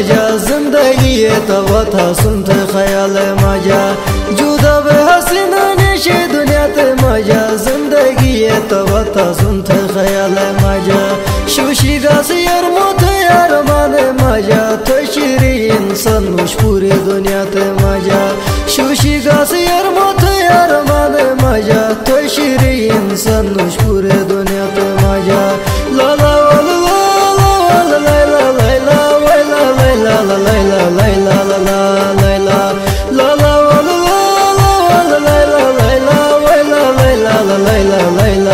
maja zindagi tava tha sunte khayal juda be hasina neşe dünya te maja. Zindagi tava tha sunte khayal maja. Şushi gas yar mut yar man maja. Taşiri insan muş pure dünya te maja. Şushi gas yar mut yar man maja. Taşiri insan muş pure dünya maja. 累了累了。